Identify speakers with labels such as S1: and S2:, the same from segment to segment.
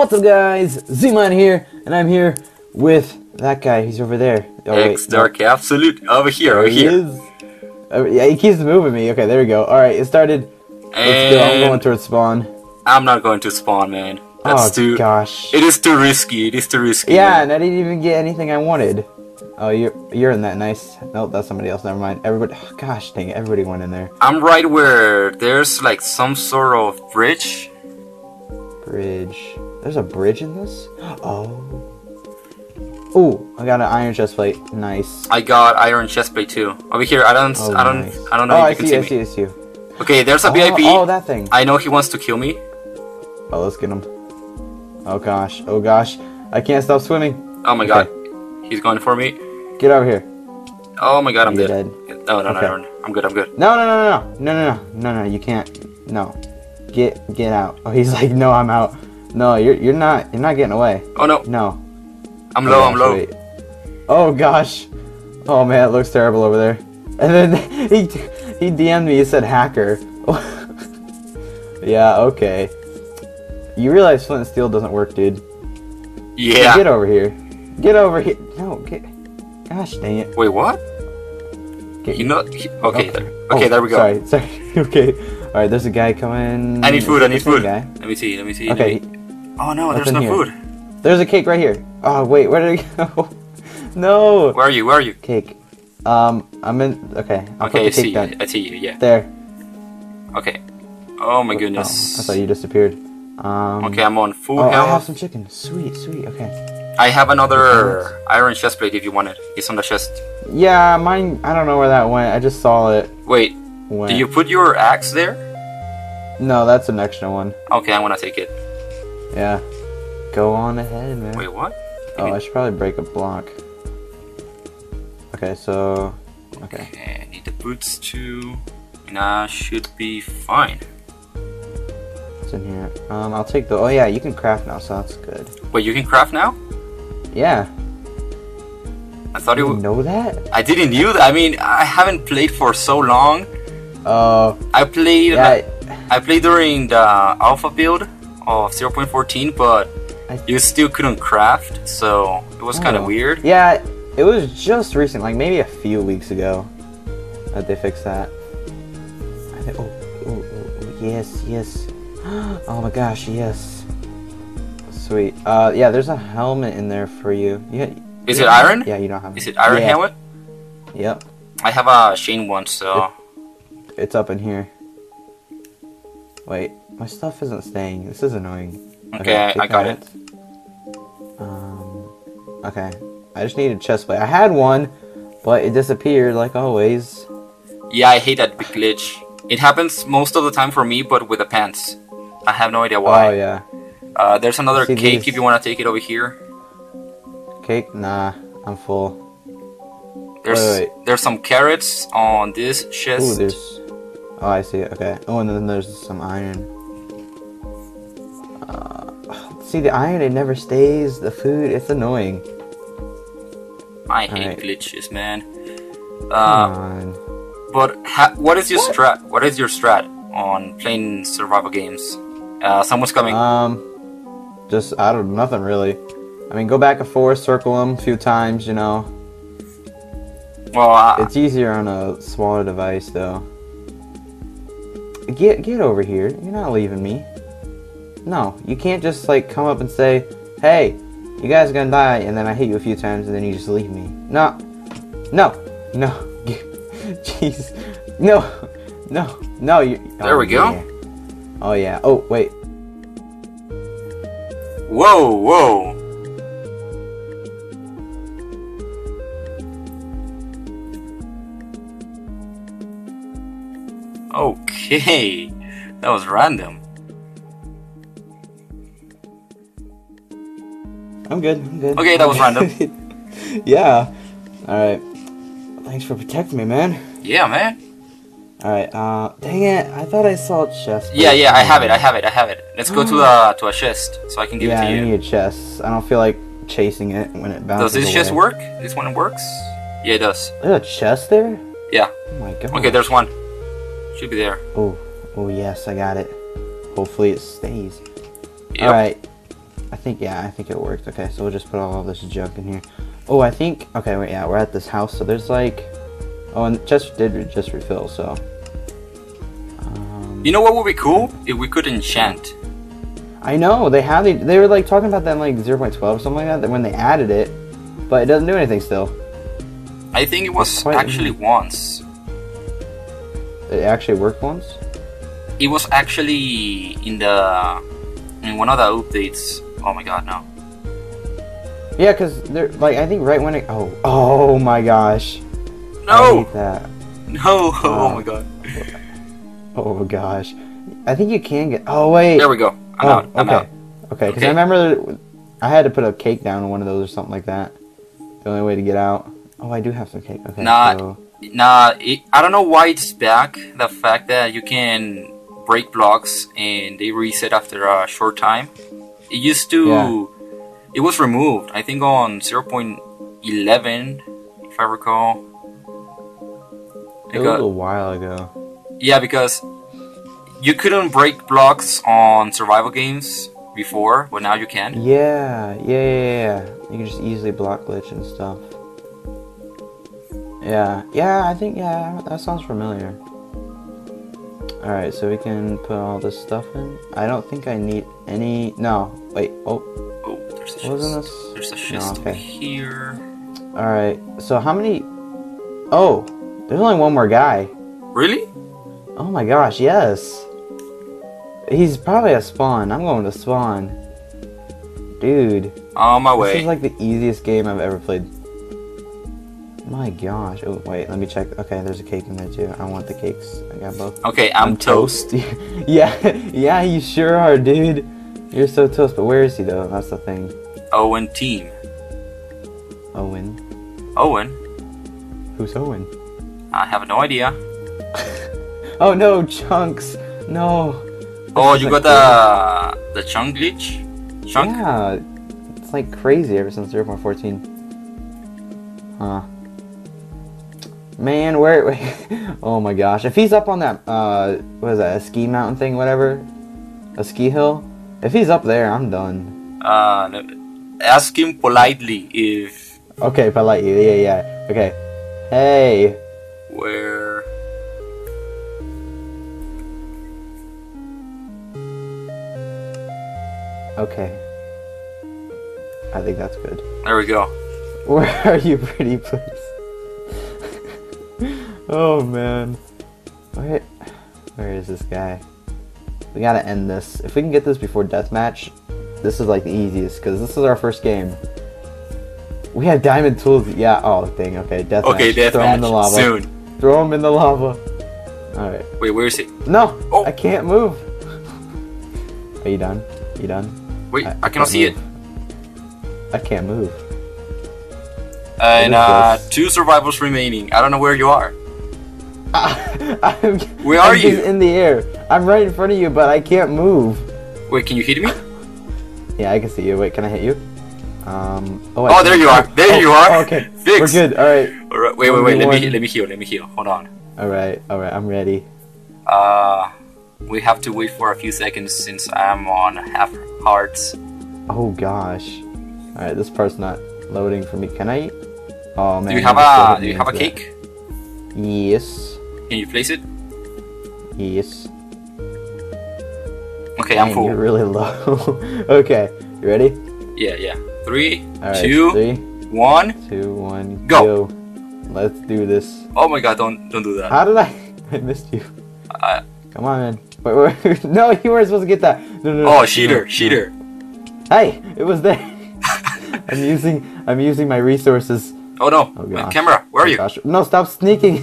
S1: What's up, guys? Z-Man here, and I'm here with that guy. He's over there. Oh, wait,
S2: X Dark Absolute over here, over
S1: he
S2: here.
S1: is. Uh, yeah, he keeps moving me. Okay, there we go. All right, it started. Let's go. I'm going towards spawn.
S2: I'm not going to spawn, man. That's
S1: oh
S2: too.
S1: gosh.
S2: It is too risky. It is too risky.
S1: Yeah,
S2: man.
S1: and I didn't even get anything I wanted. Oh, you're you're in that nice. Nope, that's somebody else. Never mind. Everybody. oh, gosh, dang it! Everybody went in there.
S2: I'm right where there's like some sort of bridge.
S1: Bridge. There's a bridge in this. Oh. Ooh, I got an iron chest plate. Nice.
S2: I got iron chestplate too. Over here, I don't,
S1: Oh,
S2: I don't,
S1: nice.
S2: I don't know
S1: Oh, I
S2: if you
S1: see, I
S2: can see.
S1: I see you.
S2: Okay, there's a
S1: Oh,
S2: VIP.
S1: oh, that thing.
S2: I know he wants to kill me.
S1: Oh, let's get him. Oh gosh, oh gosh. I can't stop swimming.
S2: Oh my god, he's going for me.
S1: Get over here.
S2: Oh my god, I'm dead.
S1: dead.
S2: Oh, no, no,
S1: no,
S2: no, no, I'm good. I'm good.
S1: No, no, no, no, no, no, no, no, no, you can't. No. Get, get out. Oh, he's like, no, I'm out. No, you're, you're not, you're not getting away.
S2: Oh no,
S1: No.
S2: I'm
S1: Oh,
S2: low. I'm low.
S1: wait. Oh gosh. Oh man, it looks terrible over there. And then he, he DM'd me, he said hacker. yeah, okay. You realize flint and steel doesn't work, dude.
S2: Yeah.
S1: Get over here. Get over here. No, get. Gosh dang it.
S2: Wait, what?
S1: Get
S2: You know? okay, oh, there.
S1: Oh,
S2: Okay, there we go.
S1: Sorry, sorry. okay. Alright, there's a guy coming.
S2: I need food. I need
S1: Is it the
S2: food.
S1: same
S2: Let me see. Let me see.
S1: Okay,
S2: me- Oh no,
S1: What's
S2: there's no
S1: here?
S2: food.
S1: there's a cake right here. Oh, wait, where did it go? no!
S2: Where are you? Where are you?
S1: Cake. Um, I'm in. Okay, I'll
S2: Okay, I see.
S1: down.
S2: I see you. Yeah.
S1: There.
S2: Okay. Oh my
S1: Oh,
S2: goodness.
S1: I thought you disappeared. Um,
S2: Okay, I'm on full
S1: Oh, I have some chicken. Sweet, sweet. Okay.
S2: I have another iron chest plate if you want it. It's on the chest.
S1: Yeah, mine. I don't know where that went. I just saw it.
S2: Wait,
S1: Went.
S2: do you put your axe there?
S1: No, that's an extra one.
S2: Okay, I'm gonna take it.
S1: Yeah. Go on ahead, man.
S2: Wait, what?
S1: Oh, I should probably break a block. Okay, so. Okay.
S2: Okay, I need the boots too. And I should be fine.
S1: What's in here? Um, I'll take the. Oh yeah, you can craft now, so that's good.
S2: Wait, you can craft now?
S1: Yeah.
S2: I thought
S1: You know that?
S2: I didn't knew that. I mean, I haven't played for so long.
S1: Oh.
S2: I played.
S1: yeah.
S2: I played during the alpha build of 0.14, but
S1: I-
S2: you still couldn't craft, so it was kind of
S1: Oh.
S2: weird.
S1: Yeah, it was just recent, like maybe a few weeks ago, that they fixed that. I think, oh, oh, oh, oh, yes, yes. Oh my gosh, yes. Sweet. Uh, yeah, there's a helmet in there for you. Yeah.
S2: Is it iron?
S1: Yeah, you don't have.
S2: Is it iron
S1: yeah.
S2: helmet?
S1: Yep,
S2: I have a chain one, so
S1: it's up in here. Wait, my stuff isn't staying. This is annoying.
S2: Okay,
S1: take
S2: I got it.
S1: Um, okay. I just need a chest plate. I had one, but it disappeared like always.
S2: yeah, I hate that big glitch. It happens most of the time for me, but with the pants. I have no idea why.
S1: Oh yeah.
S2: Uh, there's another
S1: See,
S2: cake
S1: these-
S2: if you want to take it over here.
S1: Cake? Nah, I'm full.
S2: There's
S1: wait.
S2: there's some carrots on this chest.
S1: Ooh, there's. Oh, I see it. Okay. Oh, and then there's some iron. Uh, see, the iron it never stays. The food, it's annoying.
S2: I hate
S1: Alright.
S2: glitches, man. Uh, but ha- what is your strat? What is your strat on playing survival games? Uh, someone's coming.
S1: Um, just I don't nothing really. I mean, go back and forth, circle them a few times. You know,
S2: well, uh,
S1: it's easier on a smaller device though. Get get over here. You're not leaving me. No, you can't just like come up and say, "Hey, you guys are gonna die," and then I hit you a few times and then you just leave me. No, no, no. Jeez, no, no, no. You.
S2: There
S1: oh,
S2: we go.
S1: yeah. Oh yeah. Oh wait.
S2: whoa, whoa. Okay, that was random.
S1: I'm good. I'm good.
S2: Okay, that was random.
S1: yeah. All right. Thanks for protecting me, man.
S2: Yeah, man.
S1: All right. Uh, dang it! I thought I saw a chest.
S2: Yeah, yeah, I have it. I have it. I have it. Let's go to the to a chest so I can give
S1: yeah,
S2: it to
S1: I
S2: you.
S1: need a chest. I don't feel like chasing it when it bounces.
S2: Does this chest work? This one works? Yeah, it does.
S1: There's a chest there.
S2: Yeah.
S1: Oh my god.
S2: Okay, there's one. Should be there.
S1: Oh, oh yes, I got it. Hopefully it stays.
S2: Yep.
S1: All right. I think yeah, I think it worked. Okay, so we'll just put all of this junk in here. Oh, I think okay, wait, yeah, we're at this house, so there's like, oh, and just did re- just refill, so. Um,
S2: You know what would be cool if we could enchant.
S1: I know they have the, they were like talking about that in like 0.12 or something like that, that when they added it, but it doesn't do anything still.
S2: I think it was actually once.
S1: It actually worked once.
S2: It was actually in the in one of the updates. Oh my god, no.
S1: Yeah, cause they're like I think right when it oh oh my gosh. I
S2: No,
S1: hate that.
S2: no. Oh my god.
S1: Oh gosh. I think you can get. Oh wait.
S2: There we go. I'm
S1: oh,
S2: out. I'm
S1: okay.
S2: out.
S1: Okay, because
S2: Okay.
S1: I remember I had to put a cake down on one of those or something like that. The only way to get out. Oh, I do have some cake. Okay.
S2: Nah.
S1: So,
S2: Nah, it, I don't know why it's back. The fact that you can break blocks and they reset after a short time. It used to.
S1: Yeah.
S2: It was removed. I think on 0.11, if I recall.
S1: it was a little while ago.
S2: Yeah, because you couldn't break blocks on survival games before, but now you can.
S1: Yeah, yeah, yeah, yeah. You can just easily block glitch and stuff. Yeah, yeah, I think, yeah, that sounds familiar. Alright, so we can put all this stuff in. I don't think I need any. No, wait, oh,
S2: Oh, there's a
S1: wasn't this?
S2: There's a chest
S1: okay.
S2: here.
S1: Alright, so how many. Oh, there's only one more guy.
S2: Really?
S1: Oh my gosh, yes. He's probably a spawn. I'm going to spawn. Dude,
S2: On my way.
S1: this is like the easiest game I've ever played. My gosh. Oh, wait, let me check. Okay, there's a cake in there too. I want the cakes. I got both.
S2: okay, I'm, toast.
S1: yeah, yeah, you sure are, dude. You're so toast, but where is he though? That's the thing.
S2: Owen team.
S1: Owen.
S2: Owen?
S1: Who's Owen?
S2: I have no idea.
S1: Oh no, Chunks. No.
S2: Oh,
S1: This
S2: you got the the chunk glitch? Chunk?
S1: Yeah, it's like crazy ever since 0.14. Huh. Man, where? wait, oh my gosh! If he's up on that, uh, what is that? A ski mountain thing, whatever, a ski hill. If he's up there, I'm done.
S2: Uh, no- ask him politely if
S1: Okay, polite you. Yeah, yeah. Okay. Hey.
S2: where.
S1: Okay. I think that's good.
S2: There we go.
S1: Where are you, pretty please? Oh man. Where, where is this guy? We gotta end this. If we can get this before deathmatch, this is like the easiest because this is our first game. We have diamond tools. Yeah. Oh, thing. Okay. Deathmatch.
S2: Okay, death
S1: Throw him in the lava.
S2: soon.
S1: Throw him in the lava. All right.
S2: Wait, where is he?
S1: No.
S2: Oh.
S1: I can't move. Are you done? You done?
S2: Wait,
S1: I-
S2: I, cannot
S1: can't
S2: see it.
S1: I can't move.
S2: And uh, two survivors remaining. I don't know where you are.
S1: I'm,
S2: Where
S1: I'm
S2: are you?
S1: just in the air. I'm right in front of you, but I can't move.
S2: Wait, can you hit me?
S1: Yeah, I can see you. Wait, can I hit you? Um. Oh, I
S2: Oh, there you are. There
S1: Oh,
S2: you are.
S1: oh, okay,
S2: Fix.
S1: we're good. All right,
S2: All right, wait, wait, wait. Let me let me heal. Let me heal. Hold on.
S1: all right, all right. I'm ready.
S2: Uh, we have to wait for a few seconds since I'm on half hearts.
S1: Oh gosh. All right, this part's not loading for me. Can I eat? Oh man.
S2: Do you have a Do you have a cake?
S1: Yes.
S2: Can you place it?
S1: Yes.
S2: Okay, I'm
S1: Man,
S2: full.
S1: You're really low. okay, you ready?
S2: Yeah, yeah. Three,
S1: right.
S2: two,
S1: Three,
S2: one.
S1: two, one,
S2: Go.
S1: go. Let's do this.
S2: Oh my god! Don't don't do that.
S1: How did I? I missed you.
S2: I,
S1: Come on, man. Wait, wait. No, you weren't supposed to get that. No, no. no,
S2: oh,
S1: no,
S2: cheater,
S1: no.
S2: cheater.
S1: Hey, it was there. I'm using. I'm using my resources.
S2: Oh no!
S1: Oh,
S2: My camera, where are
S1: Oh,
S2: you?
S1: Gosh. No, stop sneaking.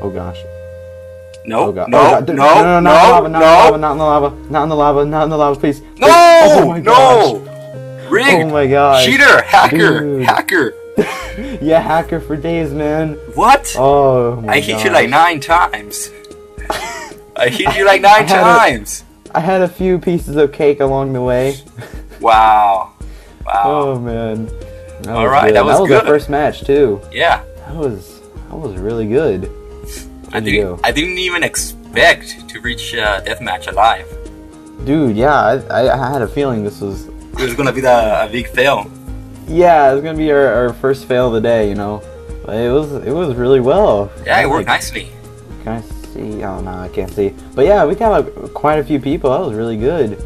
S1: Oh gosh.
S2: No,
S1: Oh god.
S2: no,
S1: oh, god.
S2: no,
S1: no,
S2: no,
S1: no, not in the lava, not in the lava, not in the lava, not in the lava, not in the lava, please.
S2: no,
S1: Oh my
S2: no!
S1: Oh
S2: Rigged,
S1: my gosh.
S2: cheater, hacker,
S1: Dude.
S2: hacker.
S1: yeah, hacker for days, man.
S2: What?
S1: Oh my
S2: I hit you like nine times. I hit you like nine
S1: I
S2: times.
S1: I had a few pieces of cake along the way.
S2: Wow. Wow.
S1: Oh man. That
S2: All
S1: was
S2: right,
S1: good.
S2: that was
S1: our
S2: good.
S1: first match too.
S2: Yeah.
S1: That was that was really good.
S2: I didn't. I didn't even expect to reach uh, deathmatch alive.
S1: Dude, yeah, I, I had a feeling this was.
S2: It was gonna be the, a big fail.
S1: Yeah, it was gonna be our, our first fail of the day, you know. But it was it was really well.
S2: Yeah, it worked
S1: Like,
S2: nicely.
S1: Can I see? Oh no, I can't see. But yeah, we got like, quite a few people. That was really good.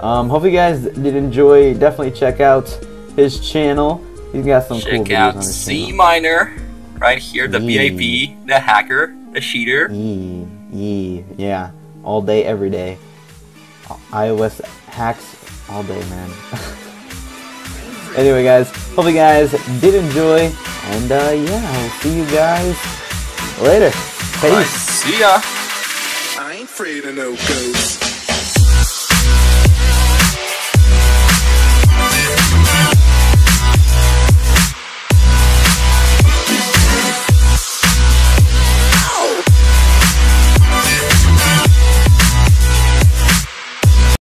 S1: Um, hope you guys did enjoy. Definitely check out his channel. He's got some cool
S2: Check
S1: videos
S2: out
S1: on his
S2: C
S1: channel.
S2: minor, right here, the. VIP, the hacker, the cheater.
S1: Yee, yee, yeah, all day, every day. iOS hacks all day, man. anyway, guys, hope you guys did enjoy, and uh, yeah, I'll see you guys later.
S2: Alright,
S1: Peace.
S2: see ya.
S3: I ain't afraid of no ghosts.